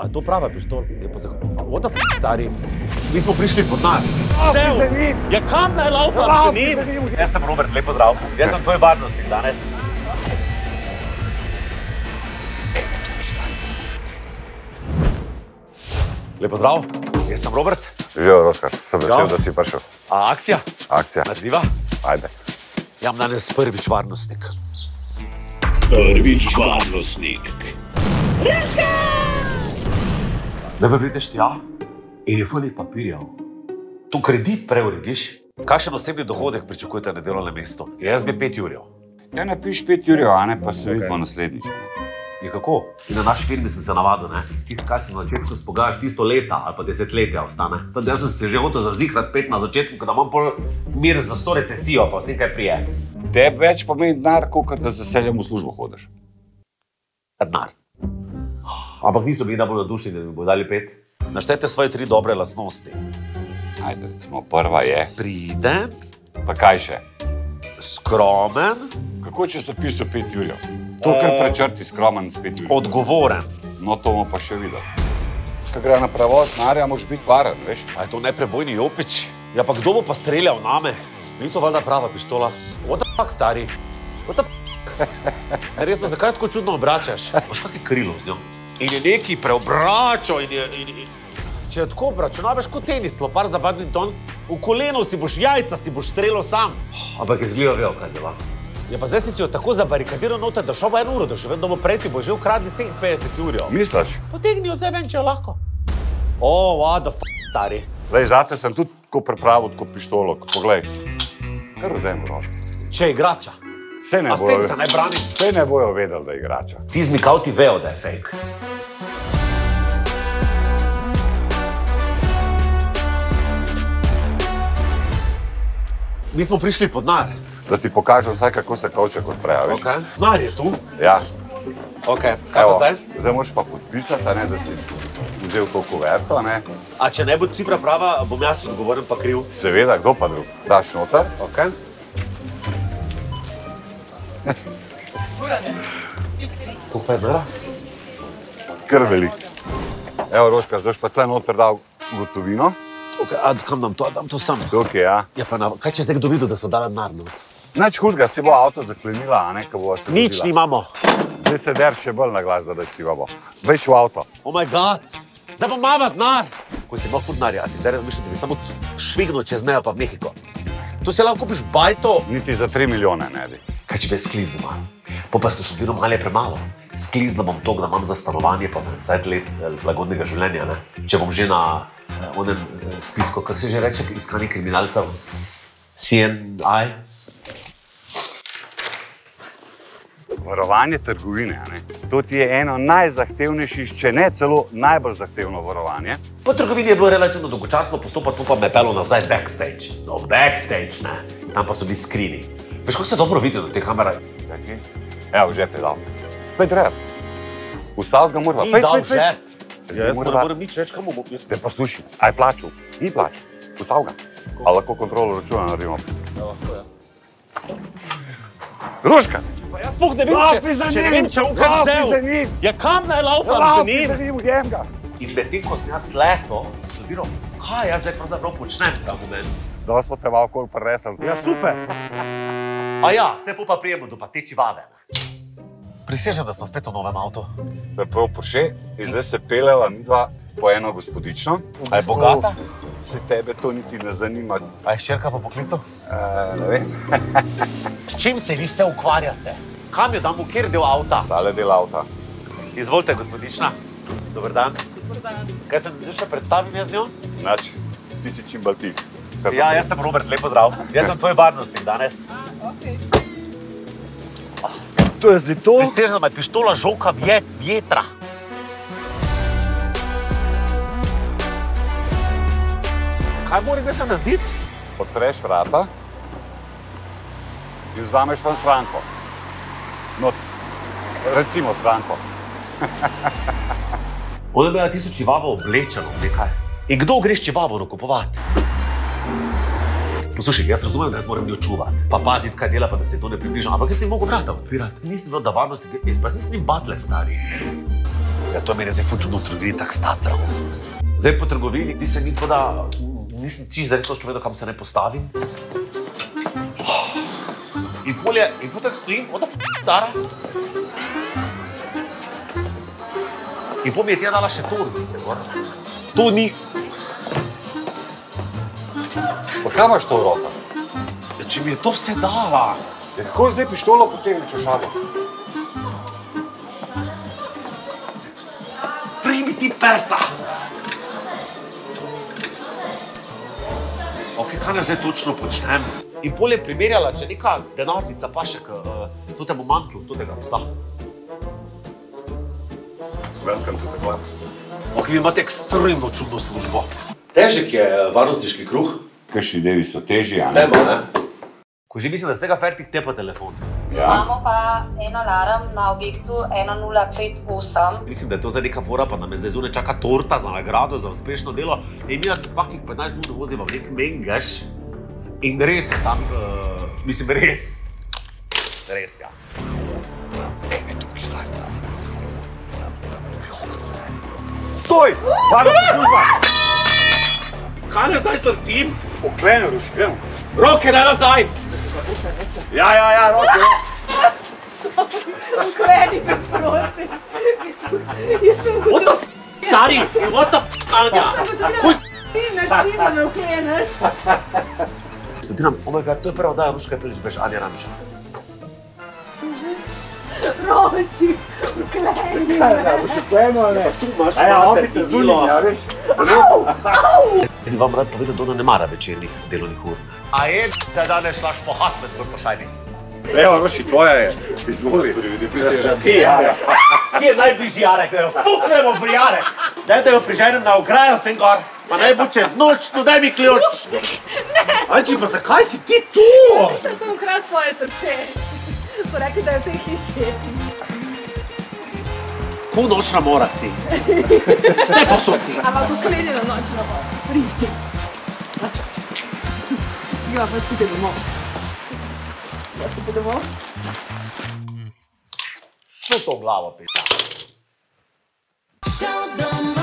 A je to prava pištola? Je pa. What the f, stari? Mi smo prišli pod nar. za njim. Ja, kam naj laufam njim? za njim. Jaz sem Robert, lepo zdrav. Jaz sem tvoj varnostnik danes. Lepo zdrav, jaz sem Robert. Živijo, Roškar, sem vesel, Ja. da si prišel. A akcija? Akcija, Narediva? ajde. Ja, danes prvič varnostnik. Prvič varnostnik. Ne pa prideš tja in je fulnih papirjev. Tu kredit preurediš. Kakšen osebni dohodek pričakujete na delovnem mestu? Jaz bi 5 jurjev. Ja, napiš pet jurjev, a ne pa se vidimo naslednjič. In kako? In na naši firmi sem se navadil, ne? Tisto, kar si na začetku spogajaš, tisto leta ali pa desetletja ostane. Tudi jaz sem se že hotel zazihrat pet na začetku, da imam pol mir za vso recesijo, pa vse kaj prije. Tebi več pomeni denar, kot da za seljem v službo hodiš. Denar. Ampak niso bili najbolj navdušeni, da mi bodo dali pet. Naštejte svoje tri dobre lastnosti. Ajde, recimo, prva je. Priden, Pa kaj še? skromen, Kako če si pisal pet jurjev? To, kar prečrti skromen s pet jurjev. odgovoren. No, to bomo pa še videli. Ko gre na prevoz, narja, moraš biti varen, veš? A je to neprebojni jopič? Ja, pa kdo bo pa streljal name? Ni to valjda prava pištola? What the fuck, stari? What the fuck? Ne, Resno, zakaj tako čudno obračaš? Boš kakšno krilo z njo? In je neki preobračal in je... In, in... Če je tako obračunavaš kot tenis, lopar za badminton, v koleno si boš jajca, si boš streljal sam. Ampak izgleda vejo, kaj dela. Ja, pa zdaj si jo tako zabarikadiral noter, da šel bo eno uro, da še vedno bo prej ti bo že ukradli 57 ur. Misliš? Potegni jo zdaj ven, če je lahko. O, oh, what the fuck, stari. Lej, zate sem tudi tako pripravil, kot pištolo. Poglej, kar vzem v roke. Če je igrača. Vse ne A s tem bojo, se naj brani. vse ne bojo vedeli, da je igrača. Ti zmikavti vejo, da je fake. Mi smo prišli pod nar. Da ti pokažem vsaj, kako se kavče kot prej, veš? Okay. Nar je tu. Ja, Okay. Kaj pa evo, zdaj? zdaj moraš pa podpisati, a ne, da si vzel to kuverto, a ne? A če ne bo cifra prava, bom jaz odgovoren pa kriv. Seveda, kdo pa drug? Daš noter, Okay. Koliko je mera? kar velik. Evo, Roška, zdaj pa tle noter dal gotovino. Okay, a kam dam to? Dam to sam. Tukaj, ja. Ja, pa na, kaj če zdaj kdo videl, da so dali denar not? Nič hudega, si bo avto zaklenila, a ne, ko bo se Nič vozila. nimamo. Zdaj se der še bolj na glas, da si ga bo. Veš v avto. Oh moj bog, zdaj pa imamo denar. Ko si imel furnarja, a si kdaj razmišljal, da bi samo švignil čez mejo pa v Mehiko. Tu si lahko kupiš bajto. Niti za 3 milijone ne bi. Kaj če bi skliznil malo? Po pa se študiral malo je premalo. Skliznil bom to, da imam za stanovanje pa za 20 let eh, lagodnega življenja. Ne? Če bom že na eh, onem eh, spisku, kako se že reče, iskanje kriminalcev, CNI. Varovanje trgovine, ne? to ti je eno najzahtevnejših, če ne celo najbolj zahtevno varovanje. Po trgovini je bilo relativno dolgočasno postopati, tu pa me pelo nazaj backstage. No, backstage, ne. Tam pa so bili skrini. Veš, kako se dobro vidi na teh kamerah? Čakaj. Evo, že je dal. Pej treba. Ustaviti ga mora. Ni dal že. Ja, jaz ne morem nič reči, komu bom jaz. Te poslušaj, aj plačal, ni plačal. Ustav ga. Ali lahko kontrolo računa naredimo? Ruška! Jaz sploh ne vem, Laufi za če ne vem, če on kaj Laufi vzel. Ja, kam naj laufam za Laufi njim? za njim, jem ga! In medtem, ko sem jaz leto študiral, kaj jaz zdaj pravzaprav počnem ta moment. Da smo te malo kol prenesli. Ja, super. A ja, vse pa prijemo do pateči vave. Prisežem, da smo spet v novem avtu. To je prav Porsche zdaj se peljeva mi dva po eno gospodično. A je bogata? Se tebe to niti ne zanima. A je ščerka po poklicu? Uh, ne vem, S čim se vi vse ukvarjate? Kam jo damo, kjer del avta? tale del avta. Izvolite, gospodična. Dober dan. Kaj sem že še predstavil jaz z njo? Nač, ti si čim bolj tih. Kar Ja, jaz sem Robert, lepo zdrav. Jaz sem tvoj varnostnik danes. To je zdaj to? Prisežem, da me pištola žoka vjet, vjetra. Kaj moram jaz narediti? Odpreš vrata in vzameš ven stranko. No, recimo stranko. Ona je bila tisoč čivavo oblečeno, nekaj. In kdo greš čivavo nakupovati? Poslušaj, jaz razumem, da jaz moram njo čuvati, pa paziti, kaj dela, pa da se to ne približa. Ampak jaz sem mogel vrata odpirati. Nisem vedel, da varnost je, jaz pa nisem butler stari. Ja, to meni zdaj fuču v trgovini tako stati Zdaj po trgovini, ti se mi tako da nisem čisto zares točno vedel, kam se ne postavim. In polje, in potem stojim, od stara. In pol mi je tja dala še torbice, gor. To ni, Pa kaj imaš to v rokah? ja, če mi je to vse dala. Ja, kako zdaj pištolo potem češamo? Primi ti pesa. Ok, kaj naj zdaj točno počnem? In pol je primerjala, če neka denarnica pa še k uh, temu mantlu, tega psa. Welcome to the club. Ok, vi imate ekstremno čudno službo. Težek je varnostniški kruh. Kakšni dnevi so težji, a ne? Ko že mislim, da se ga fertik tepa telefon. Ja. Imamo pa en alarm na objektu 1058. Mislim, da je to zdaj neka fora, pa nam je zdaj zunaj čaka torta za nagrado, za uspešno delo. In mi nas fakih 15 minut vozimo v nek mengaš. In res je tam, uh, mislim, res. Res, ja. Ej, tukaj stari. Stoj! Varnostna služba! Kaj ne zdaj strtim? Pokleno, ruškem. Roke daj nazaj! Ja, ja, ja, roke. Ukleni me, prosim. What the f, stari? What the f, Anja? Kuj, Ti način, da me ukleneš. Studiram, oh my god, to je prva oddaja Ruška je prilič bež Anja Ramša. Roši, ukleni me. Pokleno, ne. Tu imaš A ja, svojo opet te tertilo. zunim, ja, veš. In vam rad povedal, da ona ne mara večernih delovnih ur. A je, da danes šlaš po hatmet v pošajni? Evo, Roši, tvoja je. Izvoli. Privedi, prisežem. Kje je? Kje je najbližji jarek, da jo fuknemo v jarek? Daj, da jo priženem na ograjo sem gor. Pa naj bo čez noč, no daj mi ključ. Anči, pa zakaj si ti tu? Še sem ukradel svoje srce. So rekli, da je v tej hiši. Ko nočna mora si. Vse posod si. Ampak ukleni na nočno Ja, pa skupaj domov. Ja, skupaj domov. Što to v glavo pisa? Show them